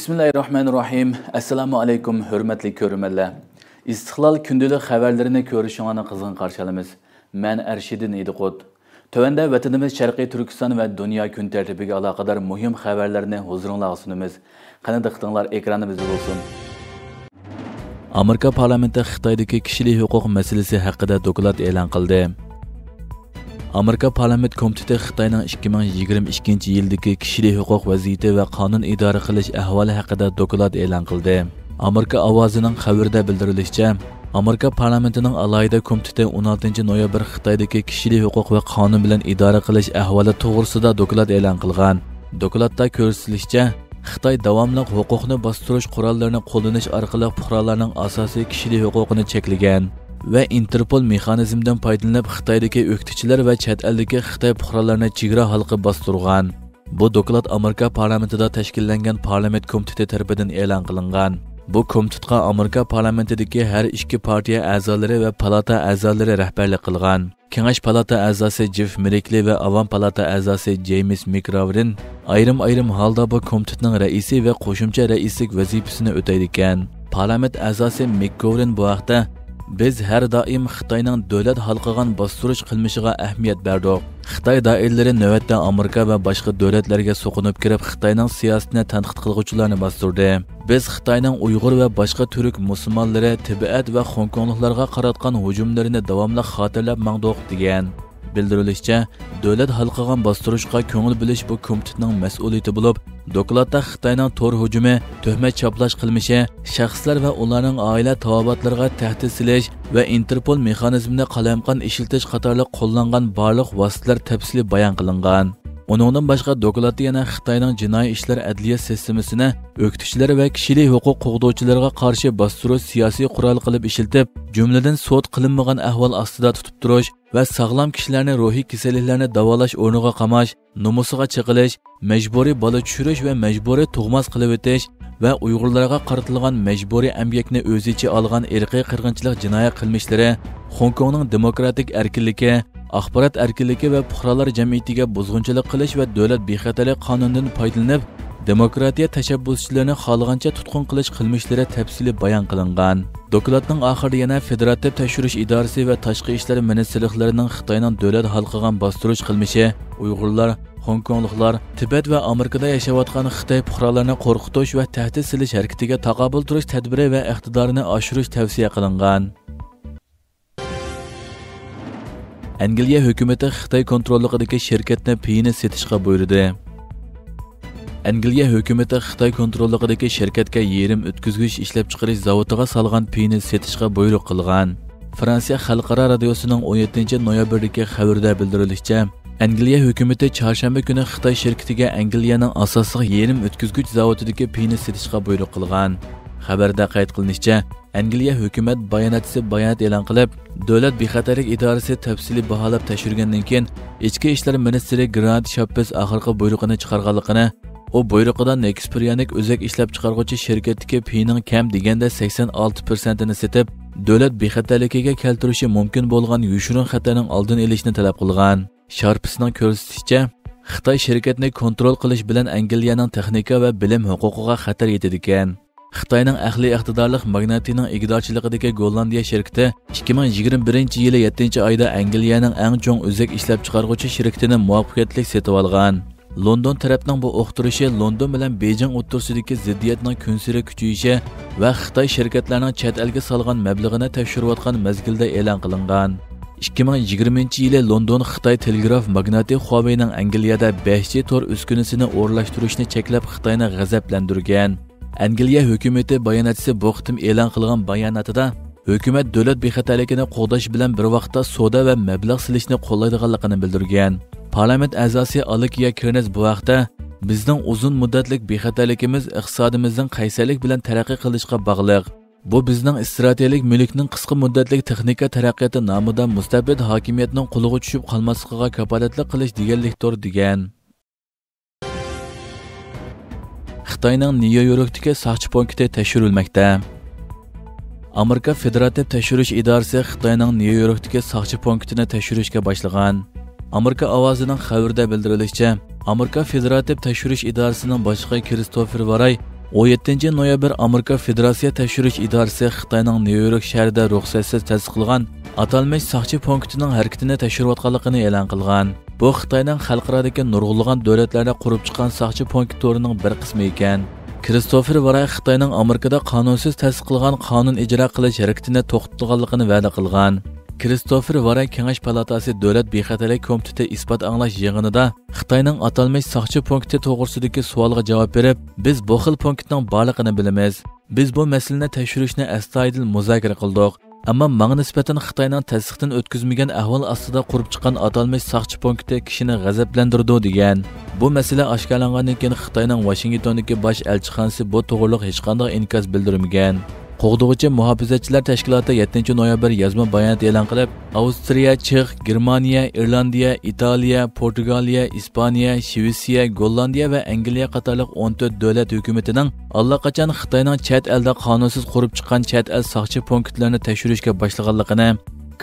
Bismillahirrahmanirrahim. Assalomu alaykum, hurmatli ko'rmanlar. Istiqlol kundalik xabarlarini ko'rishingizga qizg'in qarshi olamiz. Men Arshidin Idiqot. Tövəndə vətənimiz Şərqi Türkistan və dünya gün tərtibiga əlaqədar mühim xəbərlərini huzurunuza sunumuz. Qani diqqətinizlər ekranımızda olsun. Amerika parlamenti Xitoydagi kishilik huquq masalasi haqida doklad e'lon qildi. Amerika parlament komiteti Xitoyning 2022 yildagi kishilik huquq vaziyati va qonun idora qilish ahvoli haqida doklad e'lon qildi. Amerika ovozining xabarida bildirilishicha, Amerika parlamentining alayida komiteti 16 noyabr Xitoydagi kishilik huquq va qonun bilan idora qilish ahvoli to'g'risida doklad e'lon qilgan. Dokladda ko'rsatilishicha, Xitoy davomli huquqni bostirish qurollarini qo'llanish orqali fuqarolarning asosiy kishilik huquqini cheklagan və Interpol mexanizmdən faydalanıb Xitaydakı öktüçülər və çət əldəki Xitay puxralarını çigra halqı bastırğan. Bu doklad Amerika parlamentida təşkillənən parlament komiteti tərəfindən elan qılınğan. Bu komitetqa Amerika parlamentidagi hər iki partiya əzalari və palata əzalari rəhbərlik qılğan. Kengash palata əzası Jeff Merikli və Avam palata əzası James McRaverin ayrim-ayrim halda bu komitetnin rəisi və qoşumça rəislik vəzifəsini ötəydi ekan. Parlament əzası McGovern bu vaxtda biz har doim Xitoyning davlat halqigan bostirish qilmishiga ahamiyat berdik. Xitoy doillari navbatda Amerika va boshqa davlatlarga so'qinib kirib Xitoyning siyosatini tanqid qilguvchilarni bostirdi. Biz Xitoyning Uyg'ur va boshqa turk musulmonlari, tibiat va xonkongliklarga qaratgan hujumlarini davomli xotirlab mangdoq degan. Bildirilishicha davlat xalqiga bostirishga ko'ngil bilish bu komitetning mas'uliyati bo'lib dokladda xitoyning to'r hujumi tuhmat choplash qilmishi shaxslar va ularning oila tavobatlariga tahdid silish va interpol mexanizmini qalamqon ishiltish qatorli qo'llangan barliq vositalar tafsili bayon qilingan. Uningdan boshqa dokladda yana Xitoyning jinoiy ishlar adliya sistemasini o'qituvchilar va kishilik huquq qo'g'dovchilarga qarshi bostirish siyosiy qurol qilib ishiltib, jumladan sud qilinmagan ahvol ostida tutib turish va sog'lom kishilarni ruhiy kasalliklarni davolash o'rniga qamash, nomusiga chiqilish, majburiy bola tushirish va majburiy tug'mas qilib o'tish va Uyg'urlarga qaratilgan majburiy emgakni o'z ichiga olgan irqiy qirg'inchilik jinoyat qilmishlari Hong demokratik erkinligi axborot erkinligi va fuqarolar jamiyatiga buzg'unchilik qilish va davlat bexatarlik qonunidan foydalanib demokratiya tashabbuschilarini xohlagancha tutqun qilish qilmishlari tafsili bayon qilingan dokladning oxirida yana federativ tekshirish idorasi va tashqi ishlar ministrliklarining xitoyning davlat xalqigan bostirish qilmishi uyg'urlar Hongkongliklar Tibet va Amerikada yashayotgan Xitoy fuqarolarini qo'rqitish va tahdid silish harakatiga taqobil turish tadbiri va iqtidorini oshirish tavsiya qilingan. Angliya hukumati Xitoy kontrolligidagi shirkatni piyini setishga buyurdi. Angliya hukumati Xitoy kontrolligidagi shirkatga yerim o'tkazgich ishlab chiqarish zavodiga solgan piyini setishga buyruq qilgan. Fransiya xalqaro radiosining 17 noyabrdagi xabarda bildirilishicha, Angliya hukumati chorshanba kuni Xitoy shirkatiga Angliyaning asosiy yerim o'tkazgich zavodidagi piyini setishga buyruq qilgan. Xabarda qayd qilinishicha, Angliya hukumat bayonotchisi bayonot e'lon qilib, davlat bexatarlik idorasi tafsiliy baholab tekshirgandan keyin ichki ishlar ministri Grant Шаппес oxirgi buyrug'ini chiqarganligini, u buyrug'ida nekspriyanik o'zak ishlab chiqaruvchi shirkatdagi pining kam deganda 86%ini setib, davlat bexatarligiga keltirishi mumkin bo'lgan yushirin xatarning oldin olishni talab qilgan. sharpisning ko'rsatishicha, Xitoy shirkatni kontrol qilish bilan Angliyaning texnika va bilim huquqiga xatar yetadi ekan. Xitoyning ahli iqtidorlik magnatining igdorchiligidagi Gollandiya shirkati 2021 yili 7 oyda Angliyaning eng chong o'zak ishlab chiqaruvchi shirkatini muvaffaqiyatli setib olgan. London tarafning bu o'qtirishi London bilan Beijing o'rtasidagi ziddiyatning kunsiri kuchayishi va Xitoy shirkatlarining chet elga solgan mablag'ini tekshirayotgan mezgilda e'lon qilingan. 2020 yili London Xitoy telegraf magnati Huawei'ning Angliyada 5G tor uskunasini o'rlashtirishni cheklab Xitoyni g'azablantirgan. Angliya hukumati bayonotchisi bu qitim e'lon qilgan bayonotida hukumat davlat bexatarligini qo'g'dash bilan bir vaqtda soda va mablag' silishni qo'llaydiganligini bildirgan. Parlament a'zosi Alikiya Kernes bu vaqtda bizning uzun muddatlik bexatarligimiz iqtisodimizning qaysarlik bilan taraqqiy qilishga bog'liq. Bu bizning strategik mulkning qisqa muddatlik texnika taraqqiyoti nomida mustabid hokimiyatning quliga tushib qolmasligiga kapolatlik qilish deganlikdir degan. Xitoyning Nyu-Yorkdagi soqchi punkti tekshirilmoqda. Amerika Federativ tekshirish idorasi Xitoyning Nyu-Yorkdagi soqchi punktini tekshirishga boshlagan. Amerika ovozining xabarida bildirilishicha, Amerika Federativ tekshirish idorasining boshlig'i Kristofer Varay 17 noyabr Amerika Federatsiya tekshirish idorasi Xitoyning Nyu-York shahrida ruxsatsiz tasdiqlagan atalmish soqchi punktining harakatini tekshirayotganligini e'lon qilgan. Bu Xitoyning xalqarodagi nurg'ulg'an davlatlarda qurib chiqqan soqchi punktorining bir qismi ekan. Kristofer Varay Xitoyning Amerikada qonunsiz tasdiqlagan qonun ijro qilish harakatini to'xtatganligini va'da qilgan. Kristofer Varay Kengash palatasi Davlat bexatarlik komiteti isbot anglash yig'inida Xitoyning atalmish soqchi punkti to'g'risidagi savolga javob berib, biz bu xil punktning borligini bilamiz. Biz bu masalani tekshirishni astoydil muzokara qildik. Ammo manga nisbatan Xitoyning tasdiqdan o'tkazmagan ahvol ostida qurib chiqqan atalmish soqchi punkti kishini g'azablantirdi degan. Bu masala oshkorlangandan keyin Xitoyning Washingtondagi bosh elchixonasi bu to'g'riliq hech qanday inkos bildirmagan. Qo'g'dug'ichi muhofizachilar tashkiloti 7 noyabr yozma bayonot e'lon qilib, Avstriya, Chex, Germaniya, Irlandiya, Italiya, Portugaliya, Ispaniya, Shvetsiya, Gollandiya va Angliya qatorliq 14 davlat hukumatining allaqachon Xitoyning chet elda qonunsiz qurib chiqqan chet el soqchi punktlarini tekshirishga boshlaganligini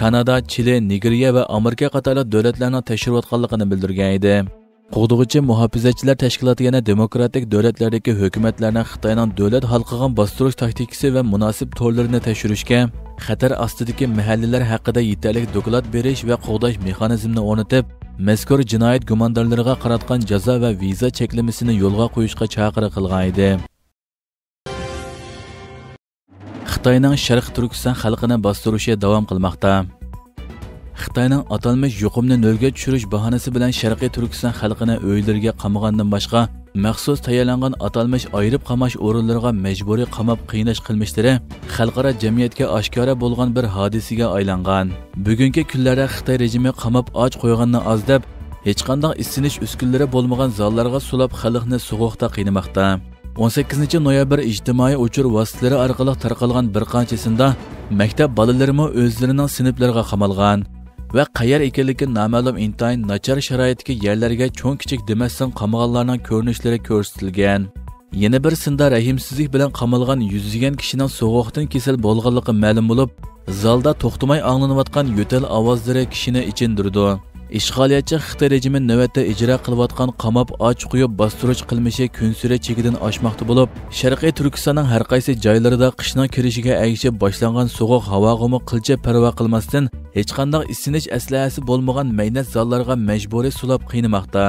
Kanada, chili Nigeriya va Amerika qatorli davlatlarning tekshirayotganligini bildirgan edi. Qo'g'dug'ichi muhofizachilar tashkiloti yana demokratik davlatlardagi hukumatlarning Xitoyning davlat xalqiga bostirish taktikasi va munosib to'rlarini tekshirishga, xatar ostidagi mahallalar haqida yetarli doklad berish va qo'g'dash mexanizmini o'rnatib, mazkur jinoyat gumondorlariga qaratgan jazo va viza cheklamasini yo'lga qo'yishga chaqiriq qilgan edi. Xitoyning Sharq Turkiston xalqini bostirishi davom qilmoqda. Xitoyning atalmish yuqumni nolga tushirish bahonasi bilan Sharqiy Turkiston xalqini uylarga qamagandan boshqa maxsus tayyorlangan atalmish ayirib qamash o'rinlariga majburiy qamab qiynash qilmishlari xalqaro jamiyatga oshkora bo'lgan bir hodisaga aylangan. Bugungi kunlarda Xitoy rejimi qamab och qo'yganni ozdab, hech qanday isinish uskunlari bo'lmagan zallarga sulab xalqni sovuqda qiynamoqda. 18 noyabr ijtimoiy uchur vositalari orqali tarqalgan bir qanchasida maktab bolalarimi o'zlarining sinflariga qamalgan va qayer ekanligi noma'lum intayin nachar sharoitdagi yerlarga cho'ng kichik demasdan qamalganlarning ko'rinishlari ko'rsatilgan. Yana bir sinda rahimsizlik bilan qamalgan yuzlagan kishining so'g'uqdan kasal bo'lganligi ma'lum bo'lib zalda to'xtamay anglanayotgan yo'tal ovozlari kishini ichindirdi ishg'oliyatchi xitoy rejimi navbatda ijro qilayotgan qamab och quyib bostirish qilmishi kun kunsiri chekidan oshmoqda bo'lib sharqiy turkistonning har qaysi joylarida qishning kirishiga agishib boshlangan sovuq havog'imi qilcha parvo qilmasdan hech qanday isinish aslahasi bo'lmagan maynat zallarga majburiy sulab qiynamoqda.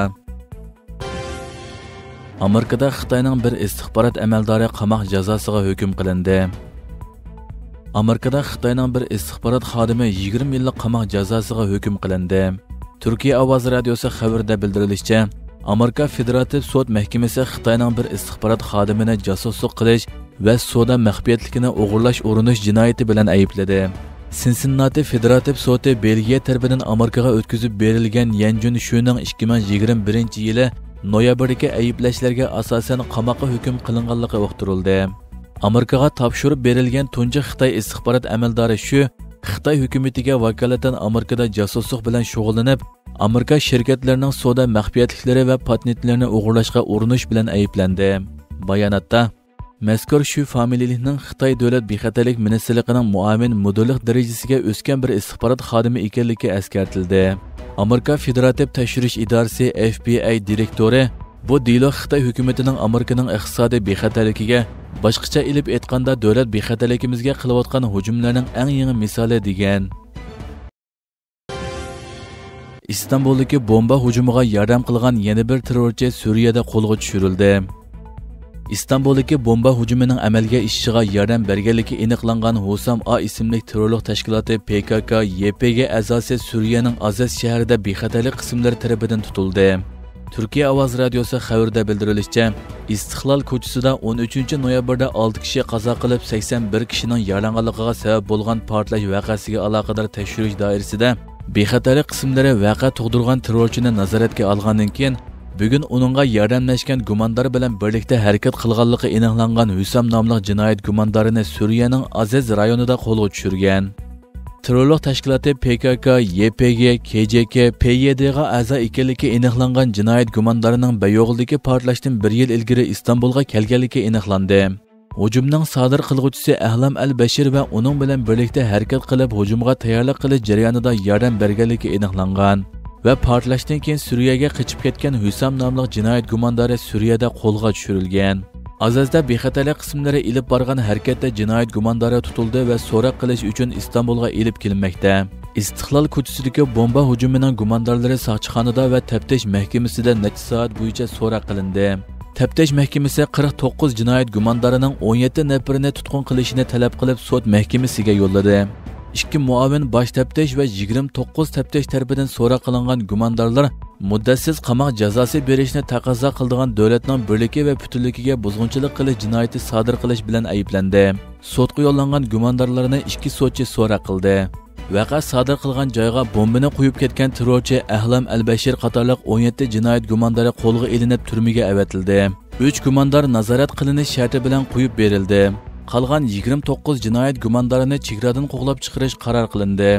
Amerikada xitoyning bir istixborot amaldori qamoq jazosiga hukm qilindi. Amerikada xitoyning bir istixborot xodimi 20 yillik qamoq jazosiga hukm qilindi. Turkiya ovoz radiosi xabarida bildirilishicha, Amerika Federativ sud mahkamasi Xitoyning bir istixborot xodimini josuslik qilish va suvda maxfiyatlikini o'g'irlash urinish jinoyati bilan aybladi. sinsinnati Federativ soti Belgiya tarbidan Amerikaga o'tkazib berilgan Yanjun Shuning 2021-yili noyabrdagi ayblashlarga asosan qamoqqa hukm qilinganligi uqtirildi. Amerikaga topshirib berilgan tunji Xitoy istixborot amaldori shu Xitoy hukumatiga vakolatan Amerikada josuslik bilan shug'ullanib, Amerika shirkatlarining savdo maxfiyatliklari va patentlarini o'g'irlashga urinish bilan ayblandi. Bayonotda Mazkur shu familiyalikning Xitoy davlat bexatarlik ministrligining muavin mudirlik darajasiga o'sgan bir istixborot xodimi ekanligi eskartildi. Amerika Federativ tekshirish idorasi FBI direktori bu dilo Xitoy hukumatining Amerikaning iqtisodiy bexatarligiga boshqacha ilib aytganda davlat bexatarligimizga qilayotgan hujumlarning eng yangi misoli degan. Istanbuldagi bomba hujumiga yordam qilgan yana bir terrorchi suriyada qo'lga tushirildi. Istanbuldagi bomba hujumining amalga ishishiga yordam berganligi aniqlangan husam a ismli terrorlik tashkiloti pkk ypg a'zosi suriyaning azaz shahrida bexatarlik qismlari tarafidan tutildi. Turkiya ovoz radiosi xabarda bildirilishicha, Istiqlol ko'chasida 13 noyabrda 6 kishi qazo qilib 81 kishining yaralanganligiga sabab bo'lgan portlash voqeasiga aloqador tekshirish doirasida bexatarlik qismlari voqea tug'dirgan terrorchini nazoratga olgandan keyin bugun uningga yordamlashgan gumondor bilan birlikda harakat qilganligi aniqlangan Husam nomli jinoyat gumondorini Suriyaning Aziz rayonida qo'lga tushirgan. Terrorlik tashkiloti PKK, YPG, KJK, PYDga a'zo ekanligi aniqlangan jinoyat gumondorining Bayo'g'ildagi portlashdan bir yil ilgari Istanbulga kelganligi aniqlandi. Hujumning sodir qilguvchisi Ahlam al-Bashir va uning bilan birlikda harakat qilib hujumga tayyorlik qilish jarayonida yordam berganligi aniqlangan va portlashdan keyin Suriyaga qochib ketgan Husam nomli jinoyat gumondori Suriyada qo'lga tushirilgan. Azəzdə bexətələ qismlərə ilib barğan hərəkətdə cinayət gumandarı tutuldu və soraq qilish üçün İstanbulğa ilib kilinməkdə. İstiqlal ko'chasidagi bomba hujumining gumondarlari sochxonada va taftish mahkamasida necha soat bo'yicha so'roq qilindi. Təftiş məhkəməsi 49 cinayət gumandarining 17 nəfərini tutqun qilishini tələb qilib sud məhkəməsiga yolladı. Ikki muavin bosh taptash va 29 taptash tarafidan so'roq qilingan gumondorlar muddatsiz qamoq jazosi berishni taqozo qildigan davlatning birligi va butunligiga buzg'unchilik qilish jinoyati sodir qilish bilan ayblandi. Sudga yo'llangan gumondorlarni ikki sudchi so'roq qildi. Vaqa sodir qilgan joyga bombani quyib ketgan terrorchi ahlam al bashir qatorliq 17 jinoyat gumondori qo'lga ilinib turmaga avatildi. 3 gumondor nazorat qilinish sharti bilan quyib berildi. Qolgan 29 jinoyat gumondorini chegaradan qo'g'lab chiqarish qaror qilindi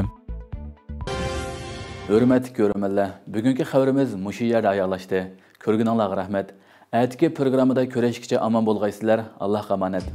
hurmatli ko'rmanlar bugungi xabarimiz mushu yerda oyoqlashdi ko'rganinglarga rahmat atigi programmada ko'rishgacha omon bo'lg'aysizlar allohga omonat